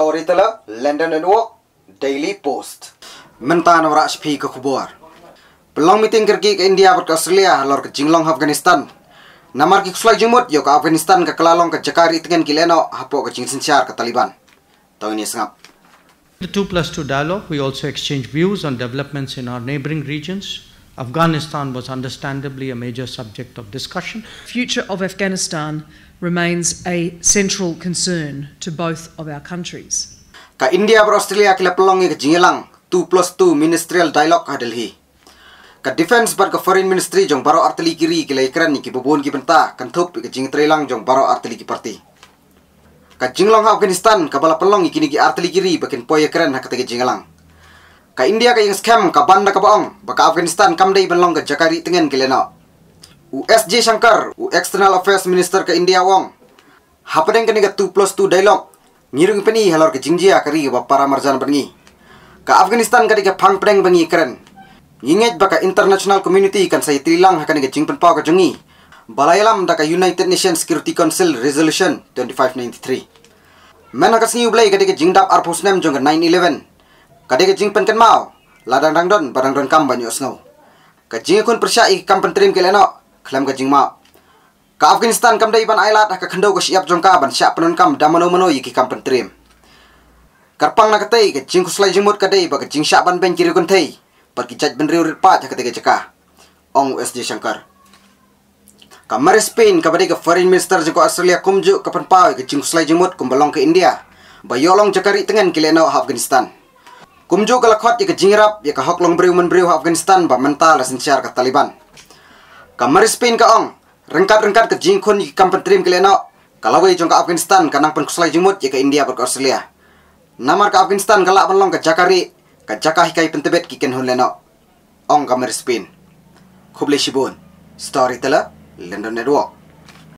Storyteller, London Network, Daily Post. Mentan ora spi ke kubur. Pelong meeting kerki ke India ke Australia lor ke Jinglong Afghanistan. Namar ki kuslai jumut yo ke Afghanistan ke kelalong ke Jakari tengen kileno hapo ke Jingsinsyar ke Taliban. Tahu ini sengap. The 2 plus 2 dialogue, we also exchanged views on developments in our neighboring regions. Afghanistan was understandably a major subject of discussion. future of Afghanistan remains a central concern to both of our countries. Ka India ber Australia kila pelong ke Jingilang 2 plus 2 ministerial dialogue ha Delhi. Ka defense bar ke foreign ministry jong baro artili kiri kila ikran ni ki bubun ki benta kan thup ke jing trelang jong baro artili ki parti. Ka Jinglong Afghanistan ka bala pelong ikini ki artili kiri bakin poy ikran ha kata Jingalang. Ka India ka yang scam ka banda ka baong baka Afghanistan kam dai benlong ke Jakari tengen kilena. USJ Shankar, U External Affairs Minister ke India Wong. Hapadeng kani ka 2 plus 2 dialogue. Ngirung pani halor ke jingjia kari ka para marjan bangi. Ka Afghanistan kadi ka phang preng bangi keren. Nginget baka international community kan say trilang hakani ka jingpen pau ka jungi. Balayalam da ka United Nations Security Council Resolution 2593. Men ka singi ublay kadi ka jingdap arpusnem jong ka 911. Kadi ka jingpen kan mau. Ladang dangdon barang don kam banyo snow. Ka jingi kun persyai kam pentrim keleno. Klam ka jing mau. Ka Afghanistan kam dai ban ailat ka khandau ka siap jong ka ban siap penun kam damano mano yiki kam pentrim. Karpang na katay ka jing kuslay jimut ka dai ba jing siap ban ben kiri kun tay. Pat ki jaj ben riu pa ka tay ka. Ong Shankar. Kamar Spain ka ka foreign minister jeng ko Australia kumju ka pan pau ka jing balong ke India. Ba yolong jakari tengen kileno Afghanistan. Kumju ka lakhot ya ka jingrap ya ka hoklong briu men briu Afghanistan ba mental siar ka Taliban. Kamar Spain ka ong rengkat-rengkat ke jingkun di kampan trim keleno kalawai jong ke Afghanistan kanang pen kuslai jumut ya ke India ber ke Australia. Namar ke Afghanistan kalak penlong ke Jakari ke Jakah hikai pentebet ki ken hun leno. Ong kamar Spain. Kuble shibun. Storyteller London Network.